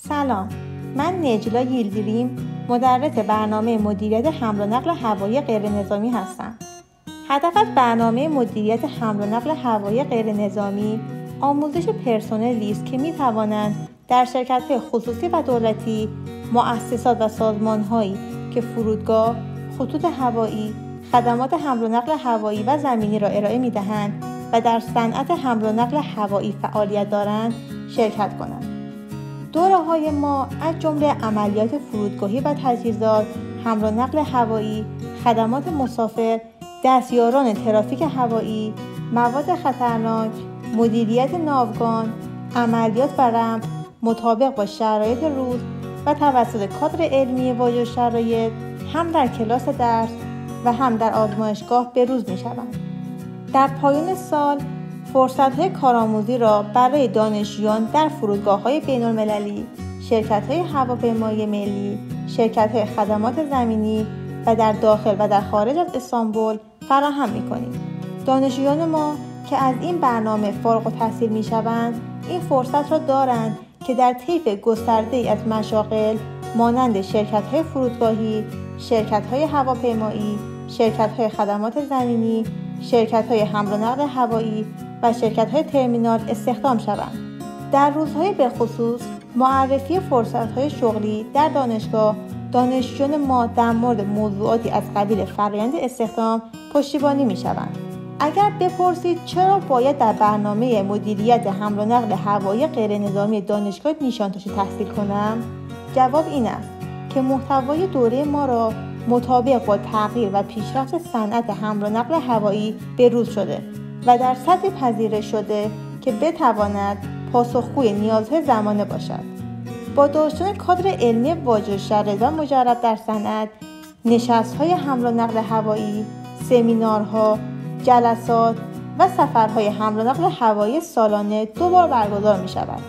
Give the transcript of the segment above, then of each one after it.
سلام من نجلا یلدیریم مدرس برنامه مدیریت حمل و نقل هوایی غیر نظامی هستم هدف از برنامه مدیریت حمل و نقل هوایی غیر نظامی آموزش پرسنلی است که می توانند در شرکت های خصوصی و دولتی مؤسسات و سازمان هایی که فرودگاه، خطوط هوایی، خدمات حمل و نقل هوایی و زمینی را ارائه می دهند و در صنعت حمل و نقل هوایی فعالیت دارند شرکت کنند. دوره های ما از جمله عملیات فرودگاهی و تجهیزات، حمل و نقل هوایی، خدمات مسافر، دستیاران ترافیک هوایی، مواد خطرناک، مدیریت ناوگان، عملیات و مطابق با شرایط روز و توسط کادر علمی واجد شرایط هم در کلاس درس و هم در آزمایشگاه به روز می شوند. در پایان سال فرصت های کارآموزی را برای دانشجویان در فرودگاه های بین المللی، شرکت های هواپیمایی ملی، شرکت های خدمات زمینی و در داخل و در خارج از استانبول فراهم می کنیم. دانشجویان ما که از این برنامه فارغ و تحصیل می شوند این فرصت را دارند که در طیف گسترده از مشاغل مانند شرکت های فرودگاهی، شرکت های هواپیمایی، شرکت های خدمات زمینی، شرکت های حمل و نقل هوایی و شرکت های ترمینال استخدام شوند. در روزهای به خصوص معرفی فرصت های شغلی در دانشگاه دانشجویان ما در مورد موضوعاتی از قبیل فرایند استخدام پشتیبانی می شوند. اگر بپرسید چرا باید در برنامه مدیریت حمل و نقل هوایی غیر نظامی دانشگاه نیشانتاشی تحصیل کنم جواب این است که محتوای دوره ما را مطابق با تغییر و پیشرفت صنعت حمل و نقل هوایی بروز شده و در سطح پذیرش شده که بتواند پاسخگوی نیازهای زمانه باشد با داشتن کادر علمی واجد و مجرب در صنعت نشستهای حمل و نقل هوایی سمینارها جلسات و سفرهای حمل و نقل هوایی سالانه دو بار برگزار می شود.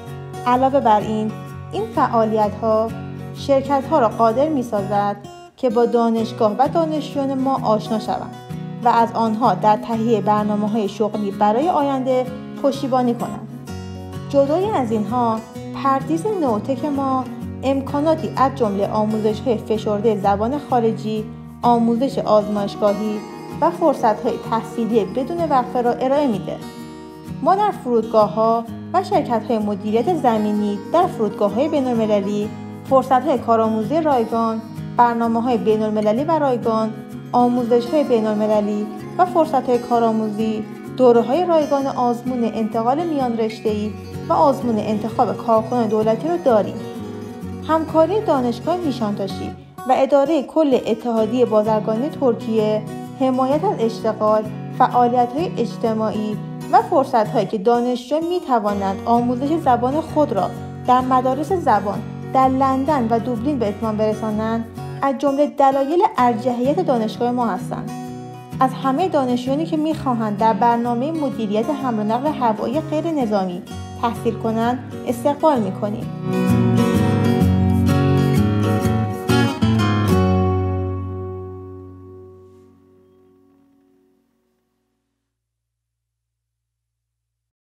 علاوه بر این، این فعالیت ها شرکت ها را قادر می سازد که با دانشگاه و دانشجویان ما آشنا شوند و از آنها در تهیه برنامه های شغلی برای آینده پشتیبانی کنند. جدای از اینها پردیس نوتک ما امکاناتی از جمله آموزش های فشرده زبان خارجی، آموزش آزمایشگاهی و فرصت های تحصیلی بدون وقفه را ارائه میده. ما در فرودگاه ها و شرکت های مدیریت زمینی در فرودگاه های بین المللی فرصت های کارآموزی رایگان، برنامه های بین و رایگان، آموزش های بین المللی و فرصت های کارآموزی، دوره های رایگان آزمون انتقال میان رشته و آزمون انتخاب کارکنان دولتی را داریم. همکاری دانشگاه نیشانتاشی و اداره کل اتحادیه بازرگانی ترکیه حمایت از اشتغال، فعالیت های اجتماعی و فرصت هایی که دانشجو می توانند آموزش زبان خود را در مدارس زبان در لندن و دوبلین به اتمام برسانند از جمله دلایل ارجحیت دانشگاه ما هستند. از همه دانشجویانی که می‌خواهند در برنامه مدیریت حمل و نقل هوایی غیر نظامی تحصیل کنند استقبال می‌کنیم.